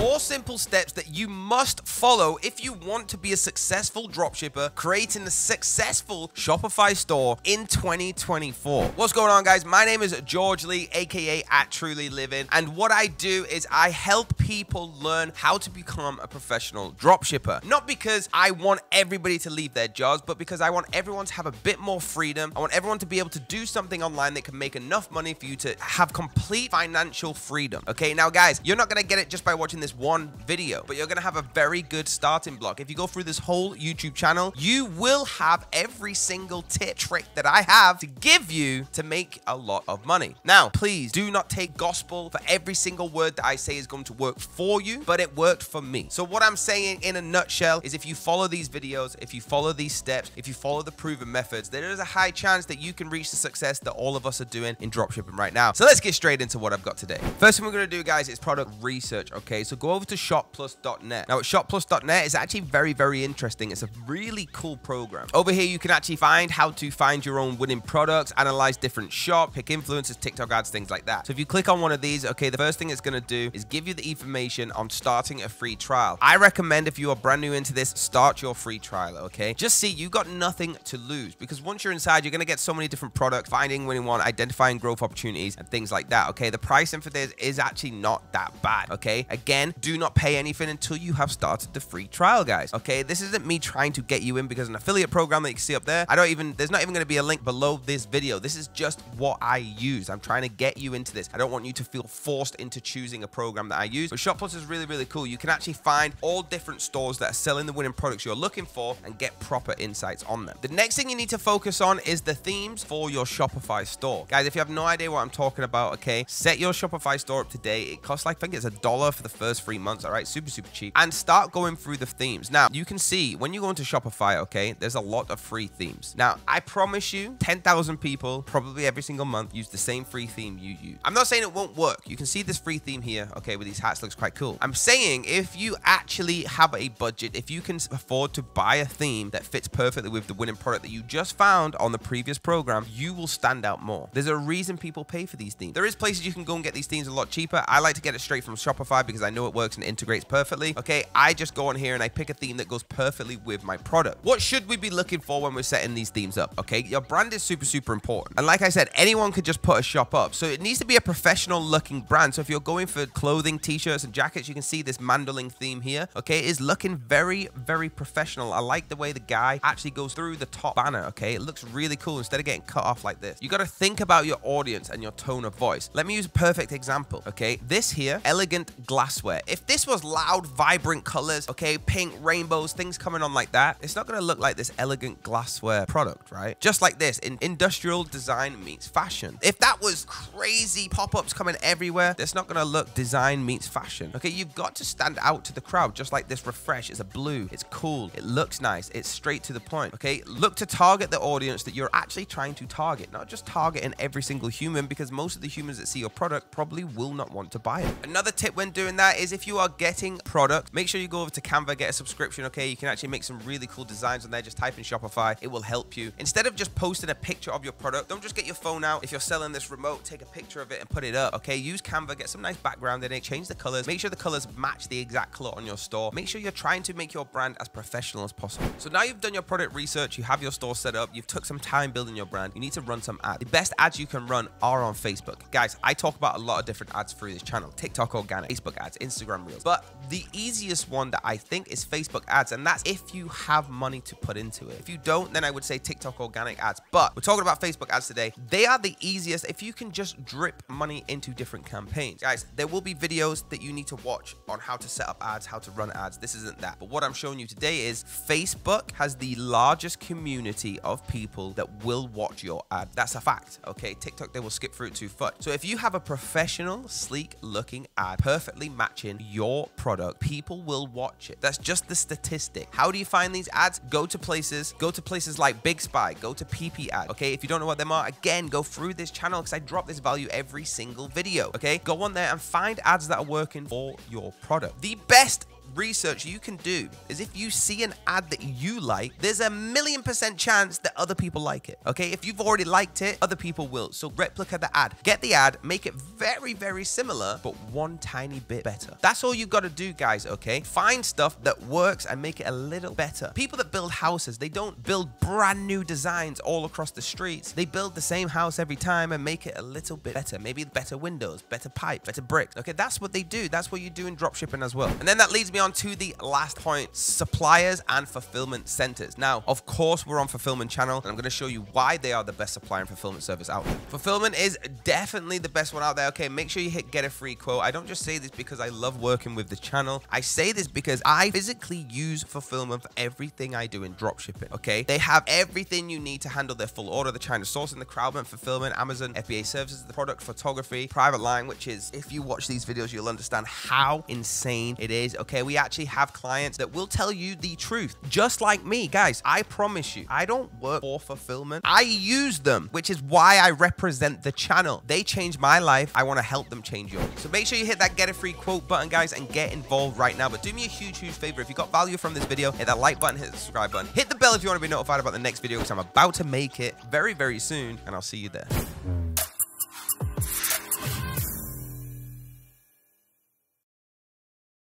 four simple steps that you must follow if you want to be a successful dropshipper creating a successful Shopify store in 2024. What's going on, guys? My name is George Lee, aka at Truly Living, and what I do is I help people learn how to become a professional dropshipper. Not because I want everybody to leave their jobs, but because I want everyone to have a bit more freedom. I want everyone to be able to do something online that can make enough money for you to have complete financial freedom. Okay, now guys, you're not gonna get it just by watching this one video, but you're gonna have a very good starting block. If you go through this whole YouTube channel, you will have every single tip, trick that I have to give you to make a lot of money. Now, please do not take gospel for every single word that I say is going to work for you, but it worked for me. So what I'm saying in a nutshell is if you follow these videos, if you follow these steps, if you follow the proven methods, there is a high chance that you can reach the success that all of us are doing in dropshipping right now. So let's get straight into what I've got today. First thing we're going to do, guys, is product research. Okay, so go over to shoplus.net. Now, at shoplus.net is actually very, very interesting. It's a really cool program. Over here, you can actually find how to find your own winning products, analyze different shop, pick influencers, TikTok ads, things like that. So if you click on one of these, okay, the first thing it's going to do is give you the information on starting a free trial. I recommend if you are brand new into this, start your free trial, okay? Just see, you got nothing to lose because once you're inside, you're going to get so many different products, finding winning one, identifying growth opportunities, and things like that, okay? The pricing for this is actually not that bad, okay? Again, do not pay anything until you have started the free trial, guys, okay? This isn't me trying to get you in because an affiliate program that you can see up there, I don't even, there's not even going to be a link below this video. This is just what I use. I'm trying to get you into this. I don't want you to feel forced into choosing a program that I use. But Shoplus is really, really cool. You can actually find all different stores that are selling the winning products you're looking for and get proper insights on them. The next thing you need to focus on is the themes for your Shopify store. Guys, if you have no idea what I'm talking about, okay, set your Shopify store up today. It costs like, I think it's a dollar for the first three months, all right? Super, super cheap. And start going through the themes. Now, you can see when you go into Shopify, okay, there's a lot of free themes. Now, I promise you, 10,000 people probably every single month use the same free theme you use. I'm not saying it won't work. You can see this free theme here, okay, with these hats looks quite cool. I'm saying if you actually have a budget, if you can afford to buy a theme that fits perfectly with the winning product that you just found on the previous program, you will stand out more. There's a reason people pay for these themes. There is places you can go and get these themes a lot cheaper. I like to get it straight from Shopify because I know it works and integrates perfectly. Okay, I just go on here and I pick a theme that goes perfectly with my product. What should we be looking for when we're setting these themes up? Okay, your brand is super, super important. And like I said, anyone could just put a shop up. So it needs to be a professional looking brand. So if you're going for clothing, t-shirts, and jackets, you can see this mandolin theme here. Okay, it is looking very, very professional. I like the way the guy actually goes through the top banner. Okay, it looks really cool instead of getting cut off like this. You got to think about your audience and your tone of voice. Let me use a perfect example. Okay, this here, elegant glassware. If this was loud, vibrant colors, okay, pink, rainbows, things coming on like that, it's not going to look like this elegant glassware product, right? Just like this, in industrial design meets fashion. If that was crazy pop-ups coming everywhere, it's not going to look design meets fashion. Okay, you've got to stand out to the crowd, just like this refresh. It's a blue, it's cool, it looks nice, it's straight to the point. Okay, look to target the audience that you're actually trying to target, not just targeting every single human, because most of the humans that see your product probably will not want to buy it. Another tip when doing that is if you are getting product, make sure you go over to Canva, get a subscription. Okay, you can actually make some really cool designs on there. Just type in Shopify, it will help you. Instead of just posting a picture of your product, don't just get your phone out. If you're selling this remote, take a picture of it and put it up. Okay, use Canva, get some nice background in it, change the colors, make sure the colors match the exact color on your store. Make sure you're trying to make your brand as professional as possible. So now you've done your product research, you have your store set up, you've took some time building your brand, you need to run some ads. The best ads you can run are on Facebook. Guys, I talk about a lot of different ads through this channel. TikTok organic, Facebook ads, Instagram reels. But the easiest one that I think is Facebook ads, and that's if you have money to put into it. If you don't, then I would say TikTok organic ads. But we're talking about Facebook ads today. They are the easiest if you can just drip money into different campaigns. Guys, there will be videos that you need to watch on how to set up ads, how to run ads. This isn't that. But what I'm showing you today is Facebook has the largest community of people that will watch your ad. That's a fact, okay? TikTok, they will skip through it too fast. So if you have a professional, sleek looking ad perfectly matching your product, people will watch it. That's just the statistic. How do you find these ads? Go to places, go to places like BigSpy, go to PP ad, okay? If you don't know what them are, again, go through this channel because I drop this value every single video, okay? Go on there and find ads that are working for your product. The best research you can do is if you see an ad that you like, there's a million percent chance that other people like it. Okay, if you've already liked it, other people will. So replicate the ad. Get the ad, make it very, very similar, but one tiny bit better. That's all you got to do, guys. Okay, find stuff that works and make it a little better. People that build houses, they don't build brand new designs all across the streets. They build the same house every time and make it a little bit better. Maybe better windows, better pipe, better bricks. Okay, that's what they do. That's what you do in dropshipping as well. And then that leads me on to the last point, suppliers and fulfillment centers. Now, of course, we're on Fulfillman channel and I'm going to show you why they are the best supplier and fulfillment service out there. Fulfillman is definitely the best one out there. Okay, make sure you hit get a free quote. I don't just say this because I love working with the channel. I say this because I physically use Fulfillman for everything I do in dropshipping. Okay, they have everything you need to handle their full order. The China sourcing, the crowdment fulfillment, Amazon FBA services, the product photography, private line, which is if you watch these videos, you'll understand how insane it is. Okay, we actually have clients that will tell you the truth, just like me, guys. I promise you, I don't work for Fulfillman. I use them, which is why I represent the channel. They changed my life. I want to help them change yours. So make sure you hit that get a free quote button, guys, and get involved right now. But do me a huge, huge favor. If you got value from this video, hit that like button, hit the subscribe button, hit the bell if you want to be notified about the next video because I'm about to make it very, very soon, and I'll see you there.